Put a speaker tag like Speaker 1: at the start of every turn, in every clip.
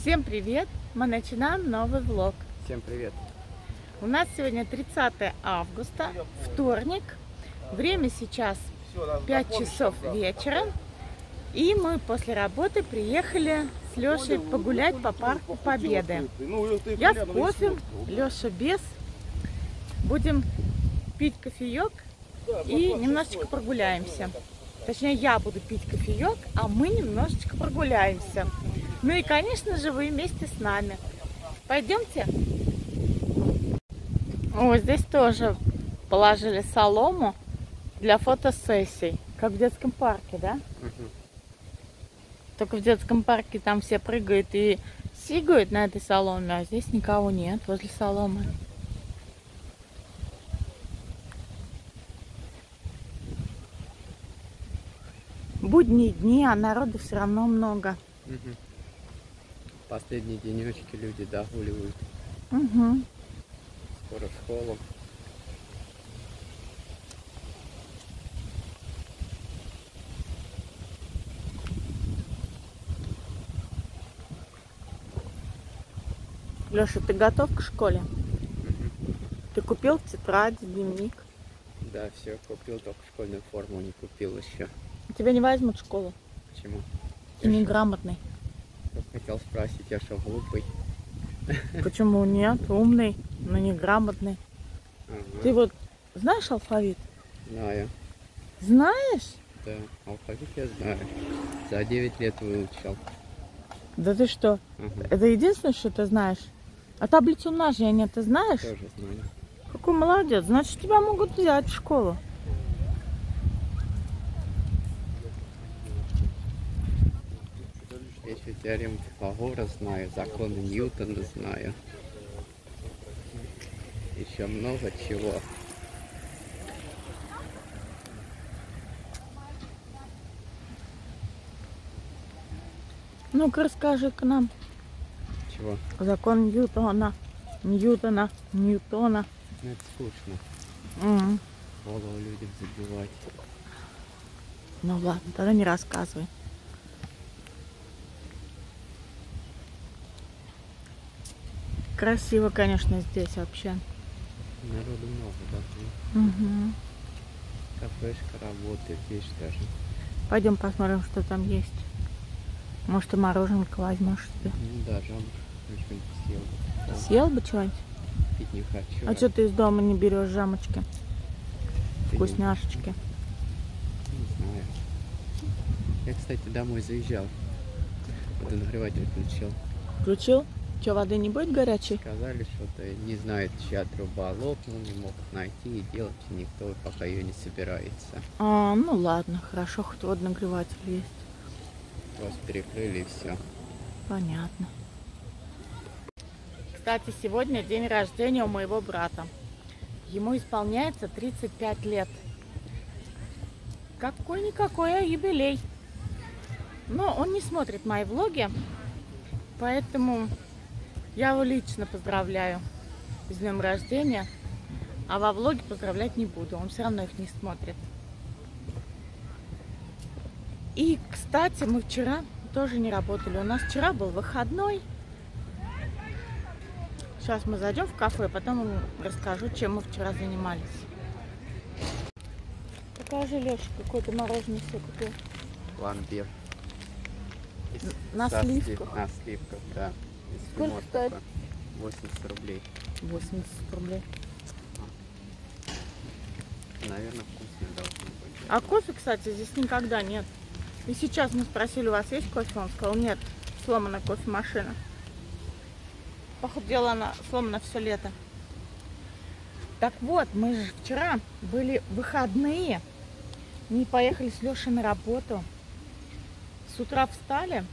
Speaker 1: Всем привет! Мы начинаем новый влог.
Speaker 2: Всем привет.
Speaker 1: У нас сегодня 30 августа, вторник. Время сейчас 5 часов вечера. И мы после работы приехали с Лешей погулять по парку Победы. Я с кофе, Леша без. Будем пить кофеек и немножечко прогуляемся. Точнее, я буду пить кофеек, а мы немножечко прогуляемся. Ну и, конечно же, вы вместе с нами. Пойдемте. О, здесь тоже положили солому для фотосессий, как в детском парке, да?
Speaker 2: Мгм.
Speaker 1: Только в детском парке там все прыгают и сигают на этой соломе, а здесь никого нет возле соломы. Будние дни, а народу все равно много.
Speaker 2: Мгм. Последние денечки люди догуливают.
Speaker 1: Угу.
Speaker 2: Скоро в школу.
Speaker 1: Леша, ты готов к школе?
Speaker 2: Мгм.
Speaker 1: Ты купил тетрадь, дневник?
Speaker 2: Да, все, купил, только школьную форму не купил еще.
Speaker 1: Тебя не возьмут в школу.
Speaker 2: Почему?
Speaker 1: Ты неграмотный.
Speaker 2: Хотел спросить, я что, глупый?
Speaker 1: Почему нет? Умный, но неграмотный.
Speaker 2: Ага.
Speaker 1: Ты вот знаешь алфавит?
Speaker 2: Знаю.
Speaker 1: Знаешь?
Speaker 2: Да, алфавит я знаю. За 9 лет выучил.
Speaker 1: Да ты что?
Speaker 2: Ага.
Speaker 1: Это единственное, что ты знаешь? А таблицу умножения ты знаешь?
Speaker 2: Тоже знаю.
Speaker 1: Какой молодец. Значит, тебя могут взять в школу.
Speaker 2: Я еще теорему Пифагора знаю, законы Ньютона знаю. Еще много чего.
Speaker 1: Ну-ка расскажи к нам.
Speaker 2: Чего?
Speaker 1: Закон Ньютона. Ньютона. Ньютона.
Speaker 2: Ну, это скучно.
Speaker 1: М.
Speaker 2: Голову людям забивать.
Speaker 1: Ну ладно, тогда не рассказывай. Красиво, конечно, здесь вообще.
Speaker 2: Народу много, да?
Speaker 1: Угу.
Speaker 2: Кафешка работает, есть даже.
Speaker 1: Пойдем посмотрим, что там есть. Может, ты мороженка возьмешь себе.
Speaker 2: Ну да, жам. Что-нибудь съел. Да,
Speaker 1: Съел бы что-нибудь?
Speaker 2: Пить не хочу.
Speaker 1: А что ты из дома не берешь жамочки,
Speaker 2: ты
Speaker 1: вкусняшечки?
Speaker 2: Не знаю. Я, кстати, домой заезжал. Водонагреватель включил.
Speaker 1: Включил? Что, воды не будет горячей?
Speaker 2: Сказали, что-то не знают, чья труба лопнула, не могут найти и делать никто пока ее не собирается.
Speaker 1: А, ну ладно, хорошо, хоть водонагреватель есть.
Speaker 2: Просто перекрыли и все.
Speaker 1: Понятно. Кстати, сегодня день рождения у моего брата. Ему исполняется 35 лет. Какой-никакой а юбилей. Но он не смотрит мои влоги, поэтому я его лично поздравляю с днем рождения. А во влоге поздравлять не буду, он все равно их не смотрит. И, кстати, мы вчера тоже не работали. У нас вчера был выходной. Сейчас мы зайдем в кафе, потом вам расскажу, чем мы вчера занимались. Покажи, Леша, какое ты мороженое все купил.
Speaker 2: Пломбир.
Speaker 1: На сливках?
Speaker 2: слив- На сливках, да.
Speaker 1: Сколько
Speaker 2: эскимо
Speaker 1: стоит?
Speaker 2: такое. 80 рублей.
Speaker 1: 80 рублей.
Speaker 2: Наверное, вкусно должно быть.
Speaker 1: А кофе, кстати, здесь никогда нет. И сейчас мы спросили, у вас есть кофе? Он сказал, нет, сломана кофемашина. Походу, дела она сломана все лето. Так вот, мы же вчера были выходные. Не поехали с Лешей на работу. С утра встали,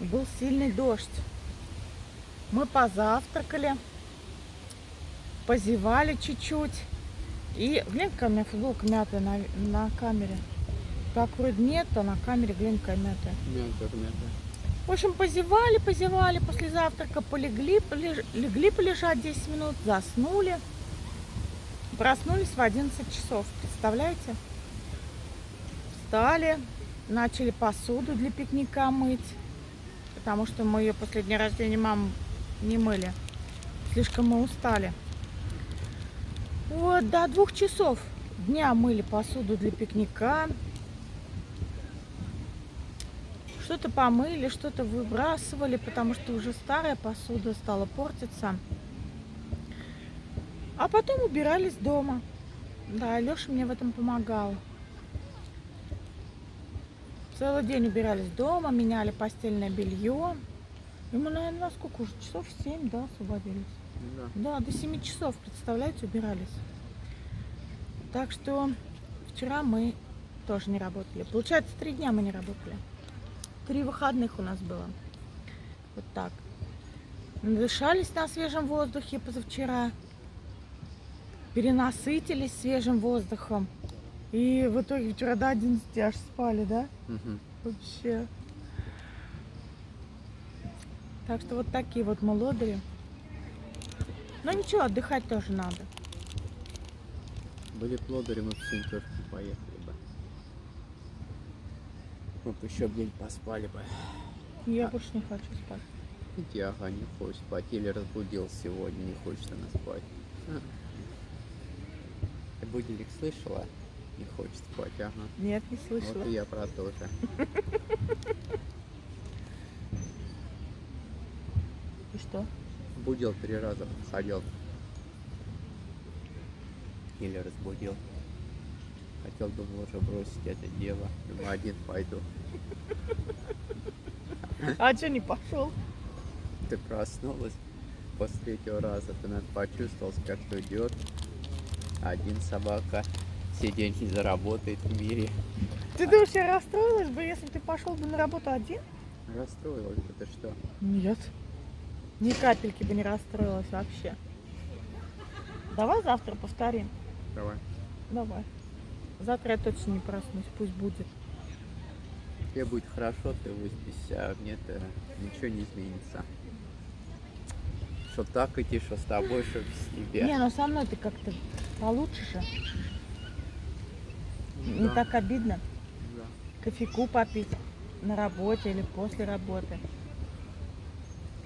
Speaker 1: был сильный дождь. Мы позавтракали, позевали чуть-чуть. И глянь, какая у меня футболка мятая на, на камере. Так вроде нет, а на камере глянь, какая мятая.
Speaker 2: Мягко, мягко.
Speaker 1: В общем, позевали, позевали после завтрака, полегли, полеж- легли полежать 10 минут, заснули. Проснулись в 11 часов, представляете? Встали, начали посуду для пикника мыть. потому что мы ее после дня рождения мам не мыли. Слишком мы устали. Вот, до двух часов дня мыли посуду для пикника. Что-то помыли, что-то выбрасывали, потому что уже старая посуда стала портиться. А потом убирались дома. Да, Леша мне в этом помогал. Целый день убирались дома, меняли постельное белье. И мы, наверное, на сколько уже? Часов 7, да, освободились?
Speaker 2: Да.
Speaker 1: Да, до 7 часов, представляете, убирались. Так что вчера мы тоже не работали. Получается, три дня мы не работали. Три выходных у нас было. Вот так. Дышались на свежем воздухе позавчера. Перенасытились свежим воздухом. И в итоге вчера до 11 аж спали, да?
Speaker 2: Мгм.
Speaker 1: Вообще. Так что вот такие вот мы лодыри. Но ничего, отдыхать тоже надо.
Speaker 2: Были плодыри, мы бы тоже не поехали бы. Бы еще день поспали бы.
Speaker 1: Я больше не хочу спать.
Speaker 2: Ага, не хочет спать. Еле разбудил сегодня, не хочет она спать. А. Ты будильник слышала? Не хочет спать, ага.
Speaker 1: Нет, не слышала.
Speaker 2: Вот и я про то же.
Speaker 1: И что?
Speaker 2: Будил три раза, ходил. Или разбудил. Хотел, думал, уже бросить это дело. Думаю, один пойду.
Speaker 1: А что не пошел?
Speaker 2: Ты проснулась после третьего раза. Ты, наверное, почувствовал, как кто идет. Один собака все деньги заработает в мире.
Speaker 1: Ты думаешь, я расстроилась бы, если ты пошел бы на работу один?
Speaker 2: Расстроилась бы ты что?
Speaker 1: Нет. Ни капельки бы не расстроилась вообще. Давай завтра повторим.
Speaker 2: Давай.
Speaker 1: Давай. Завтра я точно не проснусь, пусть будет.
Speaker 2: Тебе будет хорошо, ты выспишься, а мне-то ничего не изменится. Что так идти, что с тобой, что без тебя.
Speaker 1: Не, ну со мной ты как-то получше же. Не
Speaker 2: Да,
Speaker 1: так обидно.
Speaker 2: да.
Speaker 1: Кофейку попить на работе или после работы.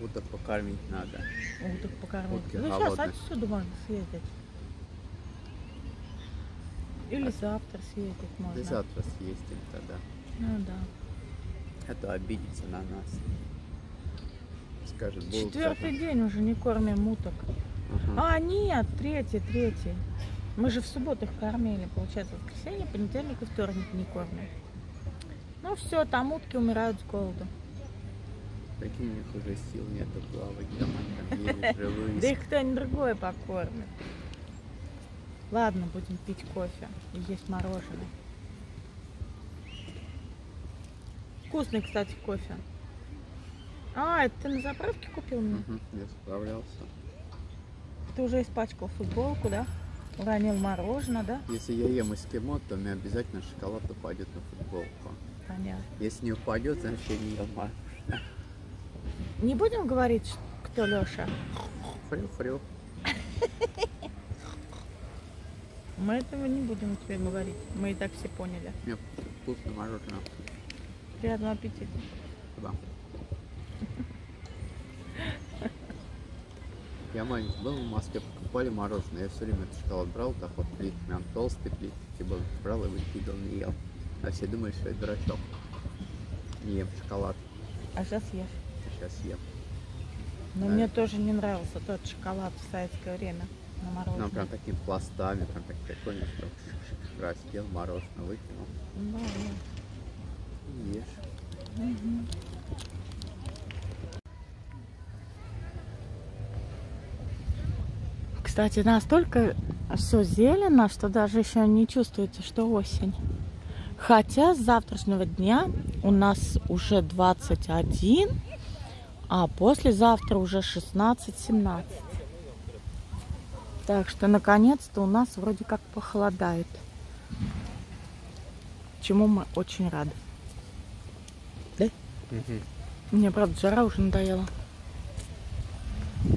Speaker 2: Уток покормить надо.
Speaker 1: Уток покормить.
Speaker 2: Утки
Speaker 1: ну сейчас
Speaker 2: голодные.
Speaker 1: отсюда можно съездить. Или завтра съездить можно.
Speaker 2: Ты завтра съездим тогда.
Speaker 1: Ну да.
Speaker 2: А то обидится на нас. Скажет,
Speaker 1: Четвертый день уже не кормим уток.
Speaker 2: Ага.
Speaker 1: А, нет, третий, третий. Мы же в субботу их кормили, получается, воскресенье, понедельник и вторник не кормим. Ну все, там утки умирают с голоду.
Speaker 2: Такие у них уже сил нету плавать, там они там еле живые.
Speaker 1: Да их кто-нибудь другой покормит. Ладно, будем пить кофе и есть мороженое. Вкусный, кстати, кофе. А, это ты на заправке купил мне?
Speaker 2: Мгм, Я справлялся.
Speaker 1: Ты уже испачкал футболку, да? Уронил мороженое, да?
Speaker 2: Если я ем эскимо, то мне обязательно шоколад упадет на футболку.
Speaker 1: Понятно.
Speaker 2: Если не упадет, значит я не ел мороженое.
Speaker 1: Не будем говорить, кто Леша.
Speaker 2: Фрю-фрю.
Speaker 1: Мы этого не будем тебе говорить. Мы и так все поняли.
Speaker 2: Мне вкусно мороженое.
Speaker 1: Приятного аппетита.
Speaker 2: Да. Я маленький был в Москве, покупали мороженое. Я все время этот шоколад брал, так вот плитками, он толстый плитки был, брал и выкидывал, не ел. А все думают, что я дурачок. Не ем шоколад,
Speaker 1: А сейчас ешь.
Speaker 2: Сейчас ем.
Speaker 1: Но
Speaker 2: Да.
Speaker 1: мне тоже не нравился тот шоколад в советское время на
Speaker 2: Ну,
Speaker 1: мороженое.
Speaker 2: прям такими пластами, прям так раз съел мороженое, выкинул.
Speaker 1: Да, да.
Speaker 2: И ешь.
Speaker 1: Мгм. Кстати, настолько все зелено, что даже еще не чувствуется, что осень. Хотя с завтрашнего дня у нас уже 21, а послезавтра уже 16-17. Так что наконец-то у нас вроде как похолодает. Чему мы очень рады.
Speaker 2: Мгм.
Speaker 1: Мне, правда, жара уже надоела.
Speaker 2: Ну,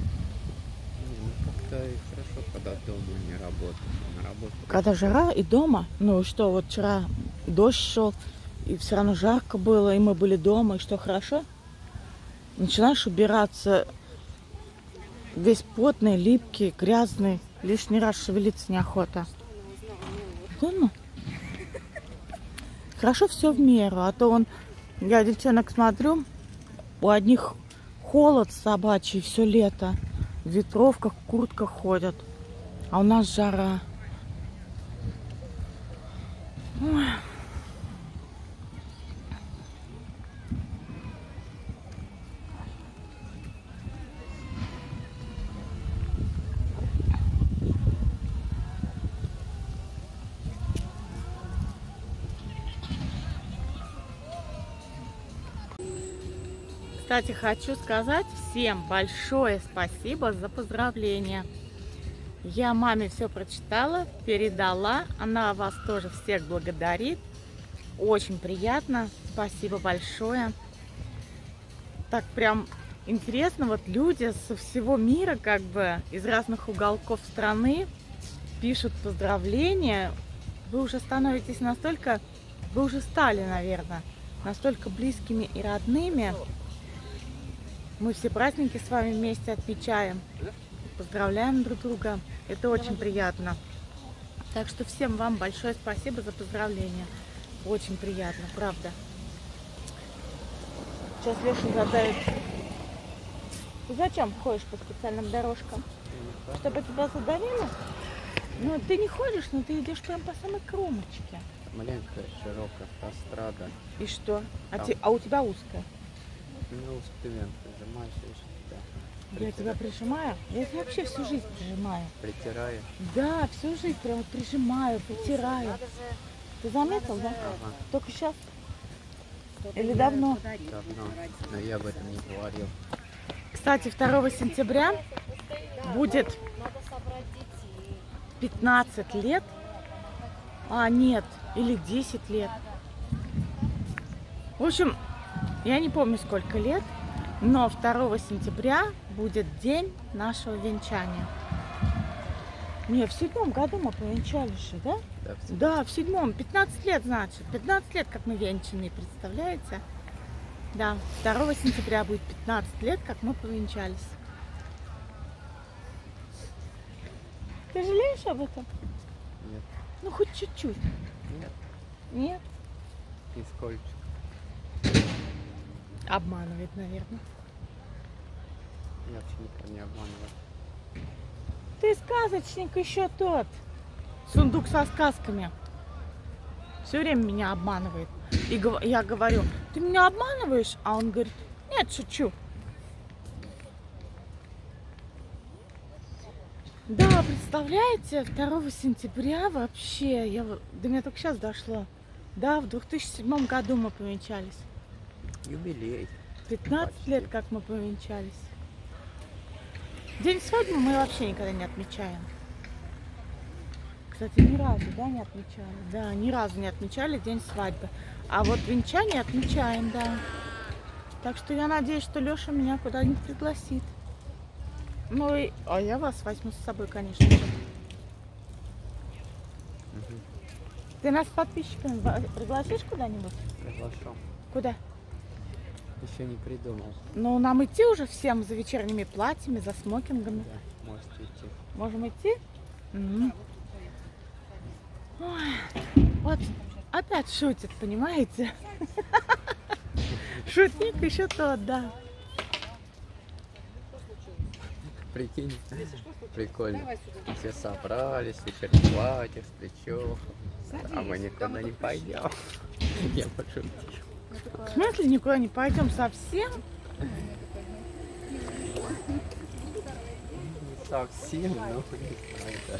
Speaker 2: как-то и хорошо, когда дома не работаешь, а на работу.
Speaker 1: Когда жара и дома, ну и что, вот вчера дождь шел, и все равно жарко было, и мы были дома, и что, хорошо? Начинаешь убираться весь потный, липкий, грязный. Лишний раз шевелиться неохота. Да ну. Хорошо все в меру, а то он, я девчонок смотрю, у одних холод собачий все лето, в ветровках, куртках ходят, а у нас жара. Ой. Кстати, хочу сказать всем большое спасибо за поздравления. Я маме все прочитала, передала. Она вас тоже всех благодарит. Очень приятно. Спасибо большое. Так прям интересно, вот люди со всего мира, как бы из разных уголков страны пишут поздравления. Вы уже становитесь настолько, вы уже стали, наверное, настолько близкими и родными. Мы все праздники с вами вместе отмечаем. Поздравляем друг друга. Это очень приятно. Так что всем вам большое спасибо за поздравления. Очень приятно, правда. Сейчас Леша задает. Ты зачем ходишь по специальным дорожкам? Чтобы тебя задавило? Ну, ты не ходишь, но ты идешь прям по самой кромочке.
Speaker 2: Маленькая, широкая, автострада.
Speaker 1: И что? А, а у тебя узкая?
Speaker 2: Ну, студент прижимаешь, да.
Speaker 1: Я тебя прижимаю? Я тебя вообще всю жизнь прижимаю.
Speaker 2: Притираю.
Speaker 1: Да, всю жизнь прям прижимаю, потираю. Ты заметил, да?
Speaker 2: Ага,
Speaker 1: Только сейчас? Или давно?
Speaker 2: давно. Но я об этом не говорил.
Speaker 1: Кстати, 2 сентября будет 15 лет. А, нет, или 10 лет. В общем, я не помню сколько лет, но 2 сентября будет день нашего венчания. Не, в седьмом году мы повенчались же, да?
Speaker 2: Да, все.
Speaker 1: Да, в седьмом. 15 лет, значит. 15 лет, как мы венчаны, представляете? Да, 2 сентября будет 15 лет, как мы повенчались. Ты жалеешь об этом?
Speaker 2: Нет,
Speaker 1: Ну, хоть чуть-чуть.
Speaker 2: нет,
Speaker 1: Нет?
Speaker 2: нисколько.
Speaker 1: Обманывает, наверное.
Speaker 2: Я вообще никого не обманываю.
Speaker 1: Ты сказочник еще тот. Сундук со сказками. Все время меня обманывает. И я говорю, ты меня обманываешь? А он говорит, нет, шучу. Да, представляете, 2 сентября вообще, я, до меня только сейчас дошло. Да, в 2007 году мы повенчались.
Speaker 2: Юбилей.
Speaker 1: 15
Speaker 2: Почти.
Speaker 1: лет, как мы повенчались. День свадьбы мы вообще никогда не отмечаем. Кстати, ни разу, да, не отмечали? Да, ни разу не отмечали день свадьбы. А вот венчание отмечаем, да. Так что я надеюсь, что Леша меня куда-нибудь пригласит. Ну, и... а я вас возьму с собой, конечно же.
Speaker 2: Мгм.
Speaker 1: Ты нас с подписчиками пригласишь куда-нибудь?
Speaker 2: Приглашу.
Speaker 1: Куда?
Speaker 2: Еще не придумал.
Speaker 1: Ну, нам идти уже всем за вечерними платьями, за смокингами.
Speaker 2: Да, можете идти.
Speaker 1: Можем идти? М. Ой, вот опять шутит, понимаете? Шутник еще тот, да.
Speaker 2: Прикинь, прикольно. Все собрались, теперь с плечом. А мы никуда не пойдем. Я пошутил.
Speaker 1: В смысле никуда не пойдем совсем?
Speaker 2: Не совсем, но не да.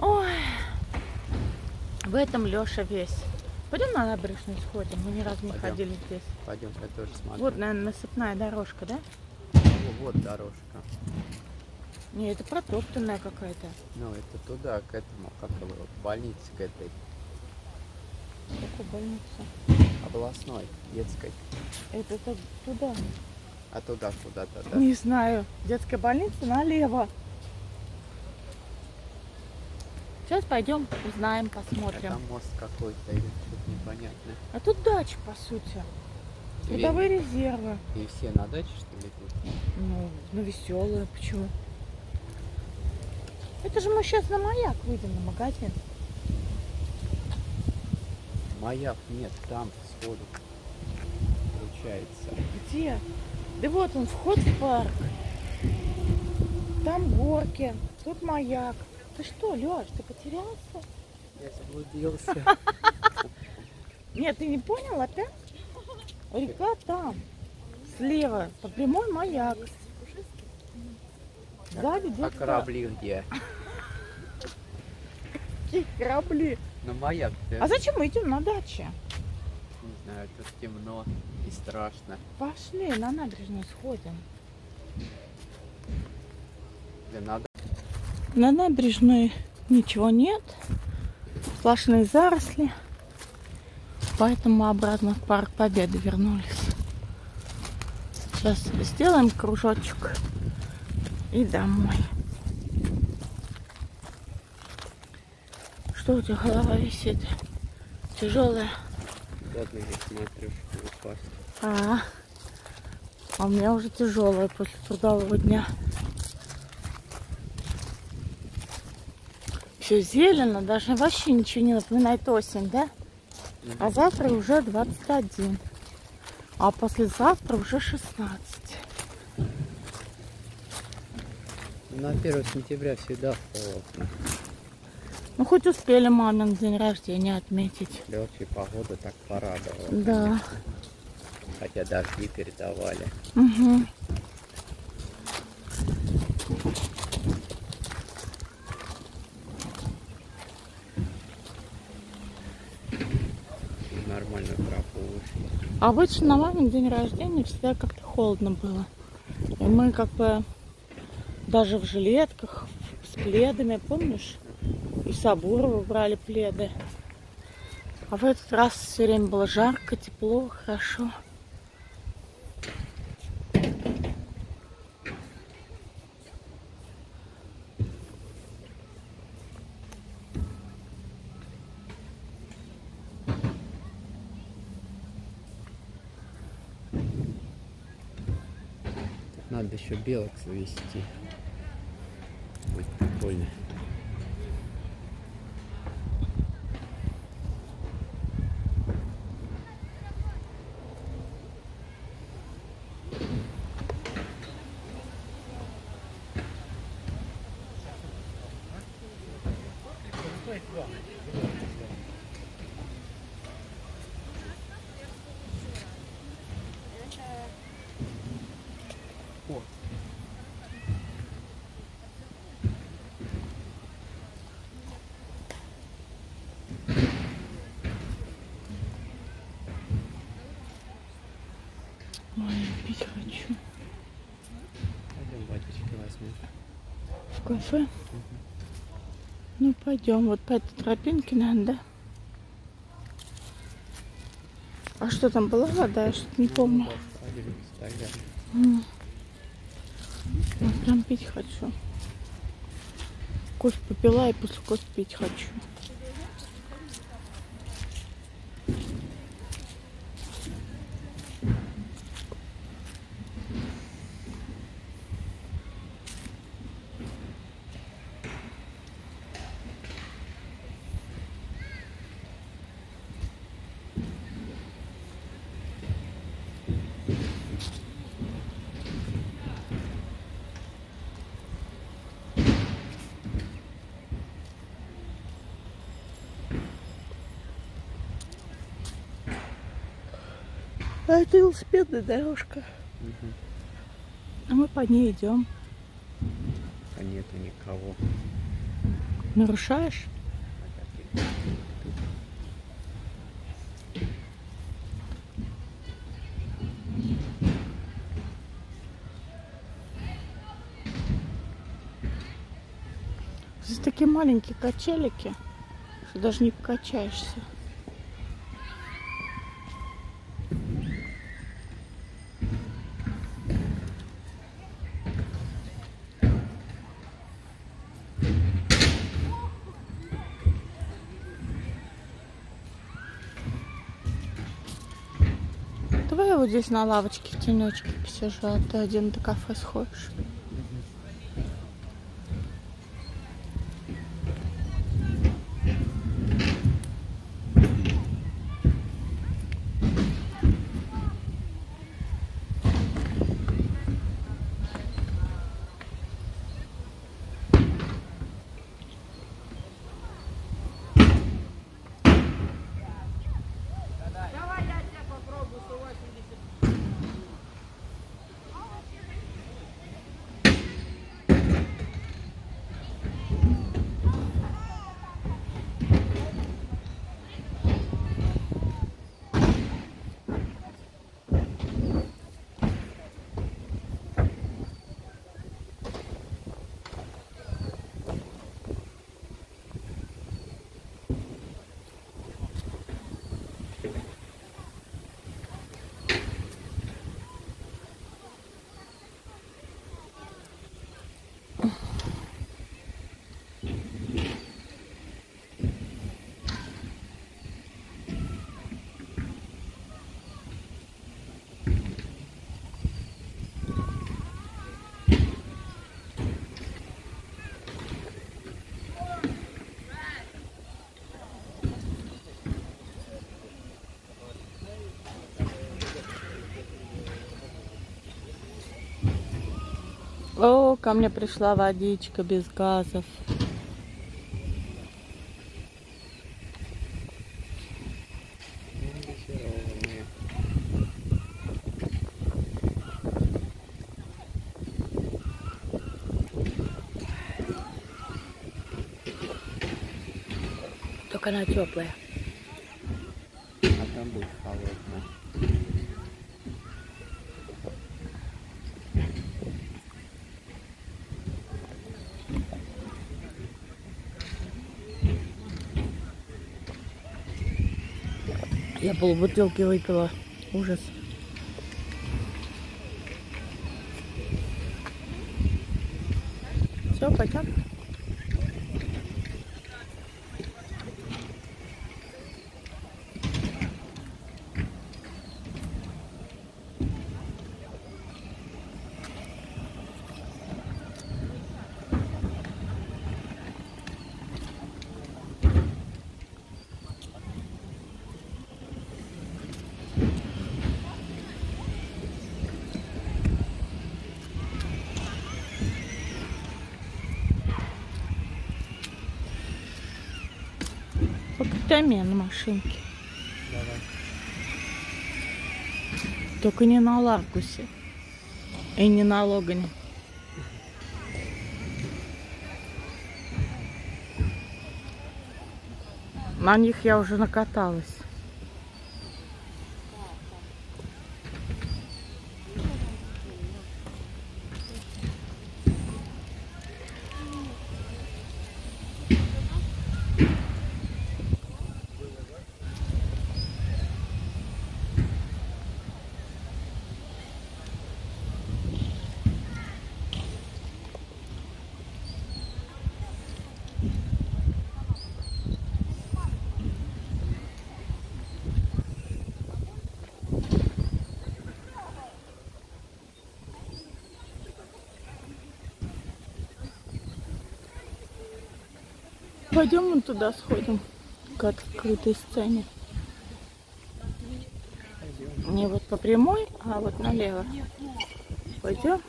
Speaker 1: Ой, в этом Леша весь. Пойдем на набережную сходим, мы ни разу не
Speaker 2: Пойдем.
Speaker 1: ходили здесь.
Speaker 2: Пойдем, я тоже смотрю.
Speaker 1: Вот, наверное, насыпная дорожка, да?
Speaker 2: О, вот дорожка.
Speaker 1: Не, это протоптанная какая-то.
Speaker 2: Ну, это туда, к этому, как его, к больнице к этой,
Speaker 1: Какую больницу?
Speaker 2: областной, детской.
Speaker 1: Это то- туда.
Speaker 2: А туда куда-то, да?
Speaker 1: Не знаю. Детская больница налево. Сейчас пойдем, узнаем,
Speaker 2: А
Speaker 1: посмотрим.
Speaker 2: там мост какой-то или что-то непонятное.
Speaker 1: А тут дача, по сути. Трудовые резервы.
Speaker 2: и все на даче, что ли, тут?
Speaker 1: Ну, ну веселые, почему? Это же мы сейчас на маяк выйдем, на магазин.
Speaker 2: Маяк нет, там сходу. Получается.
Speaker 1: Где? Да вот он, вход в парк. Там горки, тут маяк. Ты что, Лёш, ты потерялся?
Speaker 2: Я заблудился.
Speaker 1: Нет, ты не понял опять? Река там, слева, по прямой маяк. Сзади
Speaker 2: А корабли где?
Speaker 1: Какие корабли.
Speaker 2: На маяк
Speaker 1: А зачем мы идем на даче?
Speaker 2: Не знаю, тут темно и страшно.
Speaker 1: Пошли, на набережную сходим.
Speaker 2: Да надо.
Speaker 1: На набережной ничего нет. Сплошные заросли. Поэтому мы обратно в парк Победы вернулись. Сейчас сделаем кружочек и домой. Что у тебя голова висит? Тяжелая.
Speaker 2: Вот я смотрю, упасть.
Speaker 1: А, а у меня уже тяжелая после трудового дня. Все зелено, даже вообще ничего не напоминает осень, да? А завтра уже 21. А послезавтра уже 16.
Speaker 2: На 1 сентября всегда холодно.
Speaker 1: Ну хоть успели мамин день рождения отметить.
Speaker 2: И погода так порадовала.
Speaker 1: Да.
Speaker 2: Хотя дожди передавали.
Speaker 1: Угу.
Speaker 2: Нормально тропу
Speaker 1: Обычно на мамин день рождения всегда как-то холодно было. И мы как бы даже в жилетках, с пледами, помнишь? И Сабурова брали пледы. А в этот раз все время было жарко, тепло, хорошо.
Speaker 2: Надо еще белок завести. Будет прикольно.
Speaker 1: Ой, пить хочу.
Speaker 2: Пойдем водички возьмем.
Speaker 1: В кафе? Ну, пойдем. Вот по этой тропинке надо, да? А что там была вода? Я что-то не помню. Вот прям пить хочу. Кофе попила и после кофе пить хочу. А это велосипедная дорожка.
Speaker 2: Мгм.
Speaker 1: А мы по ней идем.
Speaker 2: А нету никого.
Speaker 1: Нарушаешь? Здесь такие маленькие качелики, что даже не покачаешься. Здесь на лавочке в тенечке посижу, а ты один до кафе сходишь. О, ко мне пришла водичка без газов. Только она теплая. Я полбутылки выпила. Ужас. Все, пойдем. На машинке.
Speaker 2: Давай.
Speaker 1: Только не на Ларгусе. И не на Логане. На них я уже накаталась. Пойдем мы туда сходим, к открытой сцене. Не вот по прямой, а вот налево. Пойдем.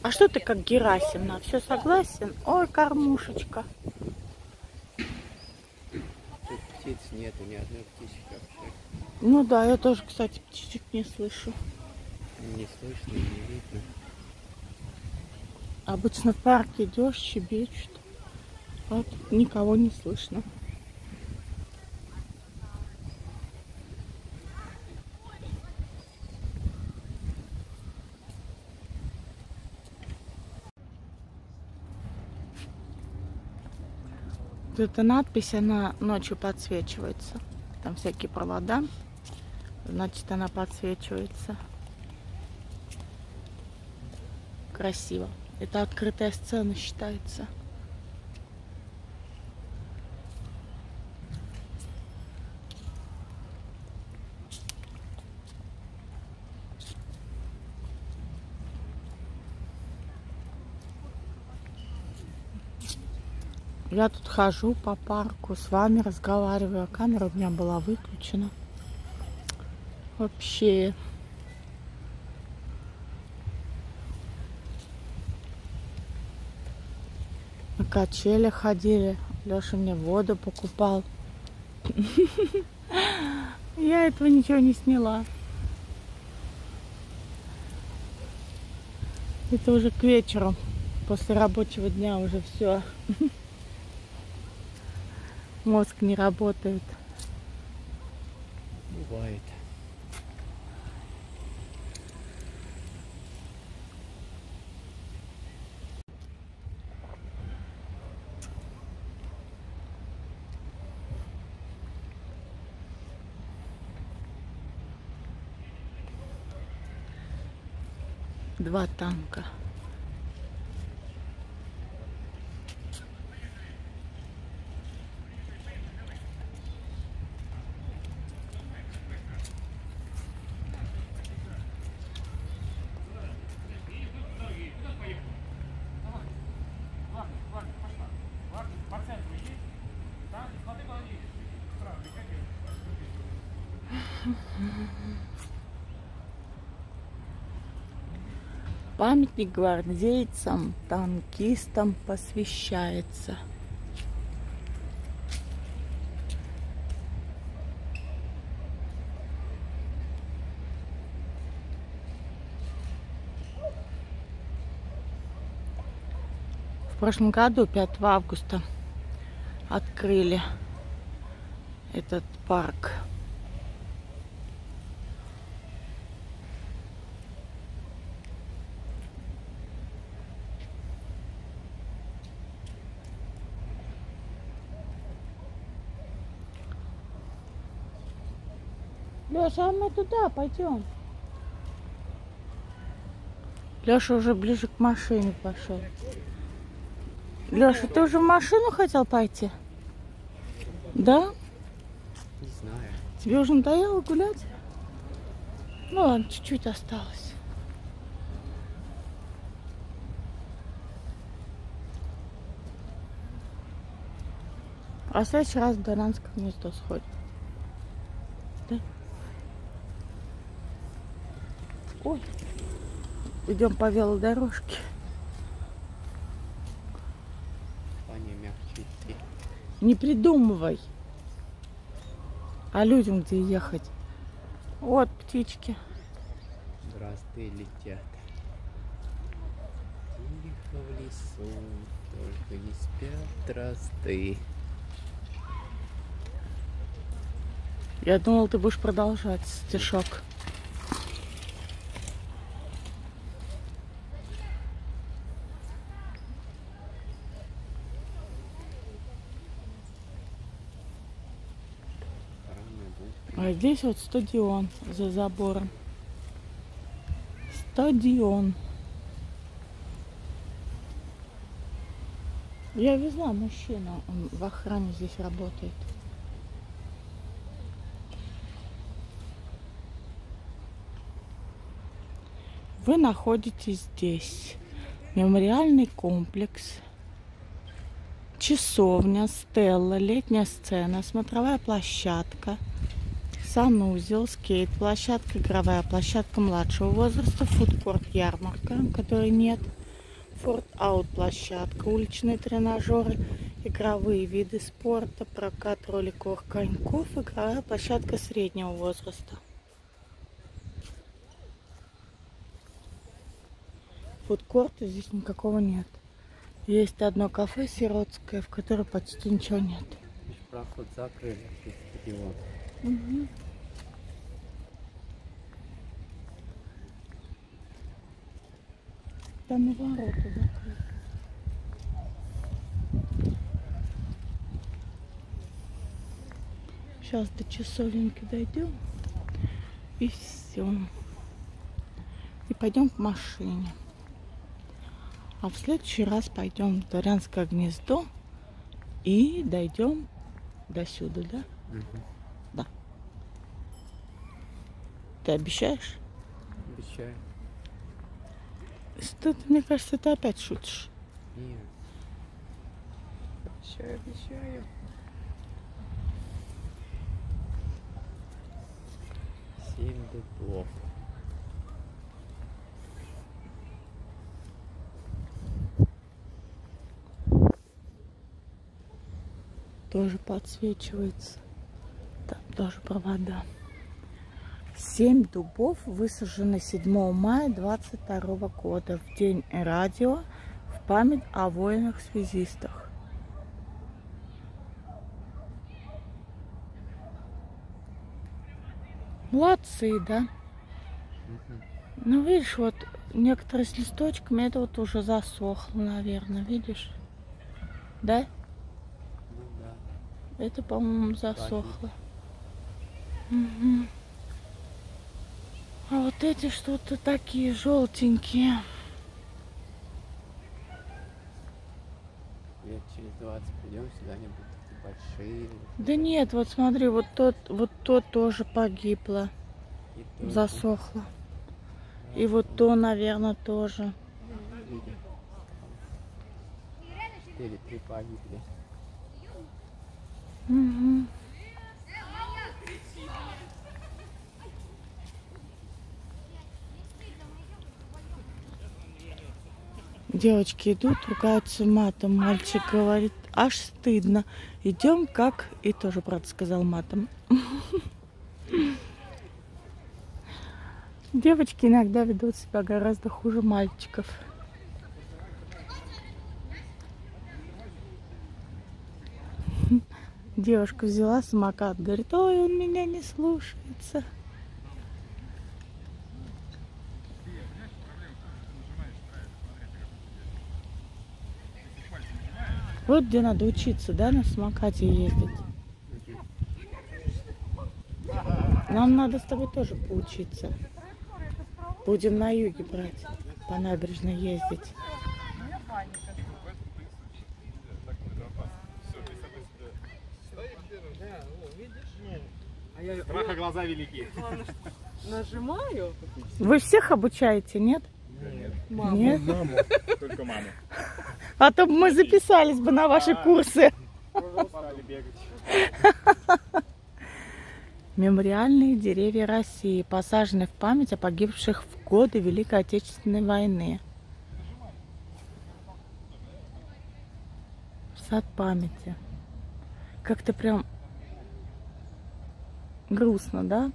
Speaker 1: А что ты как Герасимна? Все согласен? Ой, кормушечка.
Speaker 2: Тут птиц нету, ни одной птички вообще.
Speaker 1: Ну да, я тоже, кстати, птичек не слышу.
Speaker 2: Не слышно, не видно.
Speaker 1: Обычно в парке идешь, щебечут. А тут никого не слышно. Вот эта надпись, она ночью подсвечивается. Там всякие провода. Значит, она подсвечивается. Красиво. Это открытая сцена считается. Я тут хожу по парку, с вами разговариваю, а камера у меня была выключена. Вообще качели ходили. Леша мне воду покупал. Я этого ничего не сняла. Это уже к вечеру. После рабочего дня уже все. Мозг не работает.
Speaker 2: Бывает.
Speaker 1: Два танка. Памятник гвардейцам, танкистам посвящается. В прошлом году, 5 августа, открыли этот парк. Леша, а мы туда пойдем. Леша уже ближе к машине пошел. Леша, ты уже в машину хотел пойти? Да?
Speaker 2: Не знаю.
Speaker 1: Тебе уже надоело гулять? Ну ладно, чуть-чуть осталось. А в следующий раз в Дананское гнездо сходим. Ой. Идем по велодорожке.
Speaker 2: Пане мягче идти.
Speaker 1: Не придумывай. А людям где ехать? Вот птички.
Speaker 2: Дрозды летят. Тихо в лесу, только не спят дрозды.
Speaker 1: Я думал, ты будешь продолжать стишок.
Speaker 2: Рано будет.
Speaker 1: А здесь вот стадион за забором. Стадион. Я везла мужчину, он в охране здесь работает. Вы находитесь здесь. Мемориальный комплекс. Часовня, стелла, летняя сцена, смотровая площадка, санузел, скейт-площадка, игровая площадка младшего возраста, фудкорт, ярмарка, которой нет, форт-аут площадка, уличные тренажеры, игровые виды спорта, прокат роликовых коньков, игровая площадка среднего возраста. Фудкорта здесь никакого нет. Есть одно кафе сиротское, в котором почти ничего нет.
Speaker 2: Проход закрыли, стадион.
Speaker 1: Там и ворота закрыты. Сейчас до часовеньки дойдем. И все. И пойдем к машине. А в следующий раз пойдем в Дворянское гнездо и дойдем до сюда, да?
Speaker 2: Мгм.
Speaker 1: Ты обещаешь?
Speaker 2: Обещаю.
Speaker 1: Что ты, мне кажется, ты опять шутишь.
Speaker 2: Нет.
Speaker 1: Обещаю, обещаю.
Speaker 2: Семь дубов.
Speaker 1: Тоже подсвечивается. Там тоже провода. Семь дубов высажены 7 мая 22 года в день радио в память о воинах-связистах. Молодцы, да? Ну, видишь, вот некоторые с листочками, это вот уже засохло, наверное, видишь? Да?
Speaker 2: Ну да.
Speaker 1: Это, по-моему, засохло. Мгм. А вот эти что-то такие желтенькие.
Speaker 2: Лет через 20 придем сюда, они будут большие.
Speaker 1: Да нет, вот смотри, вот тот, вот тот тоже погибло,
Speaker 2: И
Speaker 1: засохло. И вот то, наверное, тоже.
Speaker 2: Четыре, три погибли.
Speaker 1: Мгм. Девочки идут, ругаются матом. Мальчик говорит, аж стыдно. Идем как... И тоже, брат, сказал матом. Девочки иногда ведут себя гораздо хуже мальчиков. Девушка взяла самокат, говорит, ой, он меня не слушается. Вот где надо учиться, да, на самокате ездить. Нам надо с тобой тоже поучиться. Будем на юге брать, по набережной ездить.
Speaker 3: Страха глаза велики.
Speaker 4: Нажимаю.
Speaker 1: Вы всех обучаете, нет?
Speaker 4: Маму.
Speaker 1: Нет?
Speaker 3: Маму. Только маму.
Speaker 1: А то мы записались бы на ваши курсы. Мемориальные деревья России посажены в память о погибших в годы Великой Отечественной войны. Сад памяти. Как-то прям грустно, да?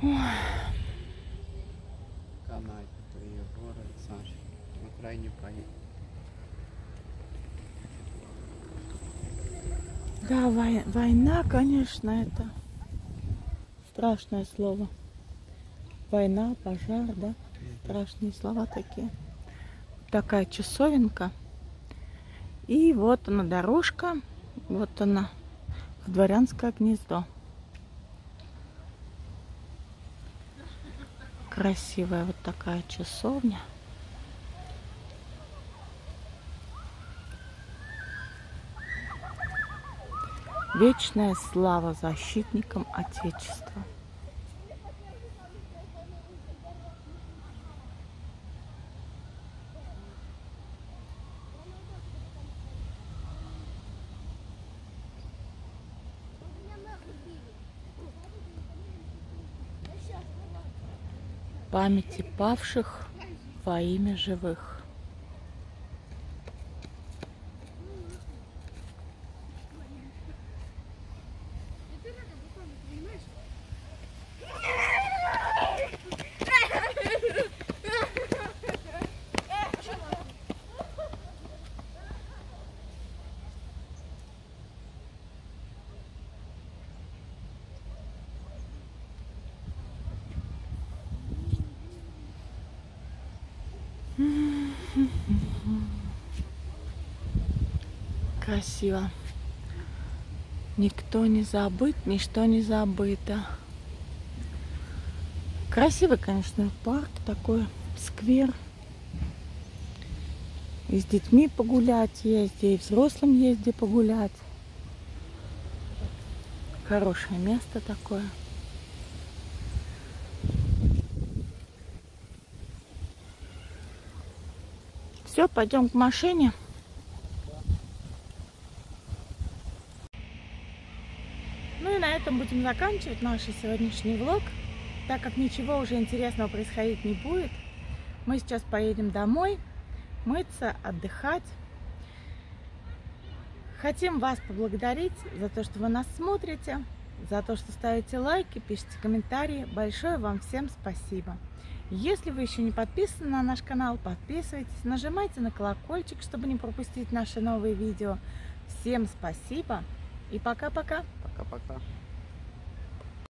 Speaker 2: Канать, Крайне поедем.
Speaker 1: Да, вой- война, конечно, это страшное слово. Война, пожар, да? Страшные слова такие. Такая часовенка. И вот она дорожка, вот она в дворянское гнездо. Красивая вот такая часовня. Вечная слава защитникам Отечества. Памяти павших во имя живых. Красиво. Никто не забыт, ничто не забыто. Красивый, конечно, парк такой, сквер. И с детьми погулять есть, и взрослым есть погулять. Хорошее место такое. Все, пойдем к машине. Этом будем заканчивать наш сегодняшний влог, так как ничего уже интересного происходить не будет. Мы сейчас поедем домой, мыться, отдыхать. Хотим вас поблагодарить за то, что вы нас смотрите, за то, что ставите лайки, пишите комментарии. Большое вам всем спасибо. Если вы еще не подписаны на наш канал, подписывайтесь, нажимайте на колокольчик, чтобы не пропустить наши новые видео. Всем спасибо и пока-пока.
Speaker 2: Пока-пока.